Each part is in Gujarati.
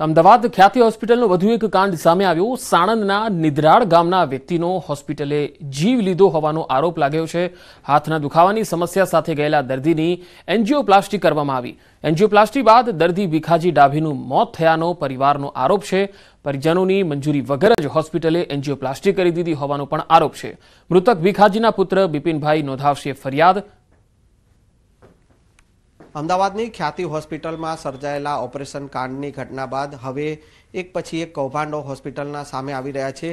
અમદાવાદ ખ્યાતિ હોસ્પિટલનો વધુ એક કાંડ સામે આવ્યો. સાણંદના નિદ્રાળ ગામના વ્યક્તિનો હોસ્પિટલે જીવ લીધો હોવાનો આરોપ લાગ્યો છે. હાથના દુખાવાની સમસ્યા સાથે ગયેલા દર્દીની એન્જિયોપ્લાસ્ટી કરવામાં આવી. એન્જિયોપ્લાસ્ટી બાદ દર્દી ભીખાજી ડાભીનું મોત થયાનો પરિવારનો આરોપ છે. પરિજનોની મંજૂરી વગર જ હોસ્પિટલે એન્જિયોપ્લાસ્ટી કરી દીધી હોવાનો પણ આરોપ છે. મૃતક ભીખાજીના પુત્ર બિપિનભાઈ નોંધાવશે ફરિયાદ. અમદાવાદની ખ્યાતિ હોસ્પિટલમાં સર્જાયેલા ઓપરેશન કાંડની ઘટના બાદ હવે એક પછી એક કૌભાંડો હોસ્પિટલના સામે આવી રહ્યા છે.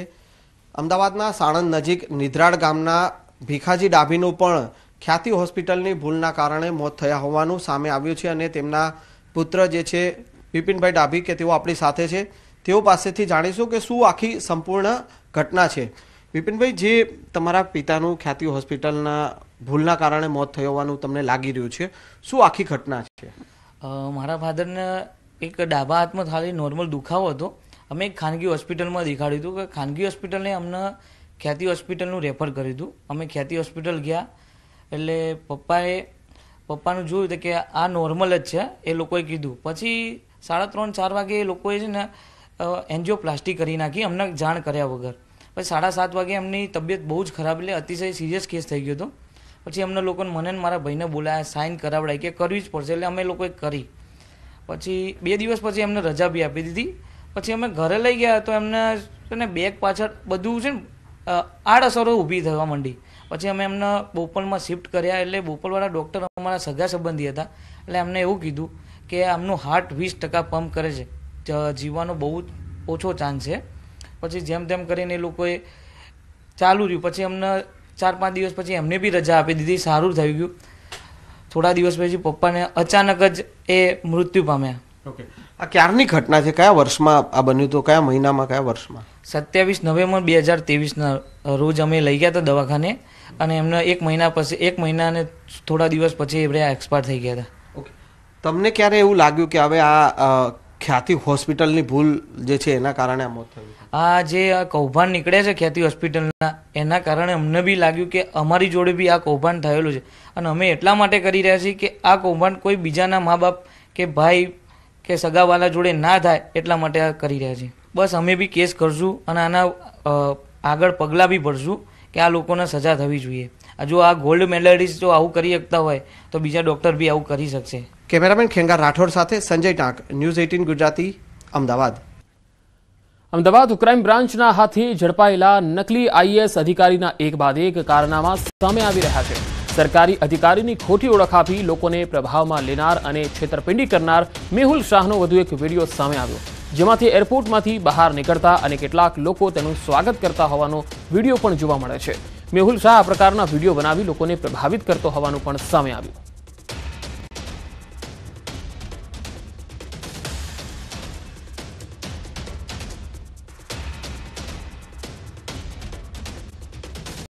અમદાવાદના સાણંદ નજીક નિદ્રાળ ગામના ભીખાજી ડાભીનું પણ ખ્યાતિ હોસ્પિટલની ભૂલના કારણે મોત થયા હોવાનું સામે આવ્યું છે અને તેમના પુત્ર જે છે બિપિનભાઈ ડાભી કે તેઓ આપણી સાથે છે. તેઓ પાસેથી જાણીશું કે શું આખી સંપૂર્ણ ઘટના છે. બિપિનભાઈ જે તમારા પિતાનું ખ્યાતિ હોસ્પિટલના ભૂલના કારણે મોત થયો હોવાનું તમને લાગી રહ્યું છે. શું આખી ઘટના છે? મારા ફાધરને એક ડાબા હાથમાં ખાલી નોર્મલ દુખાવો હતો. અમે એક ખાનગી હોસ્પિટલમાં દેખાડ્યું હતું કે ખાનગી હોસ્પિટલને અમને ખ્યાતિ હોસ્પિટલનું રેફર કર્યું હતું. અમે ખ્યાતિ હોસ્પિટલ ગયા. એટલે પપ્પાએ, પપ્પાનું જોયું હતું કે આ નોર્મલ જ છે, એ લોકોએ કીધું. પછી સાડા ત્રણ, ચાર વાગે એ લોકોએ છે ને એન્જિયોપ્લાસ્ટી કરી નાખી, અમને જાણ કર્યા વગર. પછી સાડા સાત વાગે એમની તબિયત બહુ જ ખરાબ, એટલે અતિશય સિરિયસ કેસ થઈ ગયો હતો. પછી અમને લોકોને મને મારા ભાઈને બોલાયા સાઇન કરાવડાવી કે કરવી જ પડશે એટલે અમે લોકોએ કરી. પછી બે દિવસ પછી એમને રજા બી આપી દીધી. પછી અમે ઘરે લઈ ગયા તો એમને છે ને બેગ પાછળ બધું છે ને આડઅસરો ઊભી થવા માંડી. પછી અમે એમને બોપલમાં શિફ્ટ કર્યા એટલે બોપલવાળા ડૉક્ટર અમારા સગા સંબંધી હતા. એટલે એમને એવું કીધું કે આમનું હાર્ટ વીસ ટકા પંપ કરે છે. જીવવાનો બહુ ઓછો ચાન્સ છે. પછી જેમ તેમ કરીને એ લોકોએ ચાલુ રહ્યું. પછી અમને ચાર પાંચ દિવસ પછી એમને બી રજા આપી દીધી સારું થઈ ગયું. થોડા દિવસ પછી પપ્પાને અચાનક જ એ મૃત્યુ પામ્યા. ઓકે. આ ક્યારની ઘટના છે? કયા વર્ષમાં આ બન્યું હતું? કયા મહિનામાં કયા વર્ષમાં? સત્યાવીસ નવેમ્બર બે હજાર ત્રેવીસના રોજ અમે લઈ ગયા હતા દવાખાને અને એમને એક મહિના પછી એક મહિના અને થોડા દિવસ પછી એ એક્સપાયર થઈ ગયા હતા. ઓકે. તમને ક્યારે એવું લાગ્યું કે હવે આ ખ્યાતિ હોસ્પિટલની ભૂલ જે છે એના કારણે આ મોત થયું આ જે આ કૌભાંડ નીકળ્યા છે ખ્યાતિ હોસ્પિટલના, એના કારણે અમને બી લાગ્યું કે અમારી જોડે બી આ કૌભાંડ થયેલું છે. અને અમે એટલા માટે કરી રહ્યા છીએ કે આ કૌભાંડ કોઈ બીજાના મા બાપ કે ભાઈ કે સગાવાલા જોડે ના થાય એટલા માટે આ કરી રહ્યા છીએ. બસ અમે બી કેસ કરશું અને આના આગળ પગલાં બી ભરશું કે આ લોકોને સજા થવી જોઈએ. જો આ ગોલ્ડ મેડલિસ્ટ જો આવું કરી શકતા હોય તો બીજા ડૉક્ટર બી આવું કરી શકશે. કેમેરામેન ખેંગા રાઠોડ સાથે Sanjay Tank news eighteen Gujarati Ahmedabad. Ahmedabad crime બ્રાન્ચના હાથે ઝડપાયેલા નકલી આઈએએસ અધિકારીના એક બાદ એક કારનામા સામે આવી રહ્યા છે. સરકારી અધિકારીની ખોટી ઓળખ આપી લોકોને પ્રભાવમાં લેનાર અને છેતરપિંડી કરનાર મેહુલ શાહનો વધુ એક વીડિયો સામે આવ્યો. જેમાંથી એરપોર્ટમાંથી બહાર નીકળતા અને કેટલાક લોકો તેનું સ્વાગત કરતા હોવાનો વીડિયો પણ જોવા મળે છે. મેહુલ શાહ આ પ્રકારના વીડિયો બનાવી લોકોને પ્રભાવિત કરતો હોવાનું પણ સામે આવ્યું.